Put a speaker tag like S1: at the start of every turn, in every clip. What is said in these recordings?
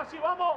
S1: así, vamos.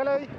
S2: Déjala ahí.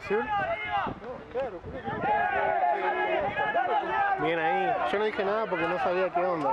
S3: Guasur. Bien ahí. Yo no dije nada porque no sabía qué onda.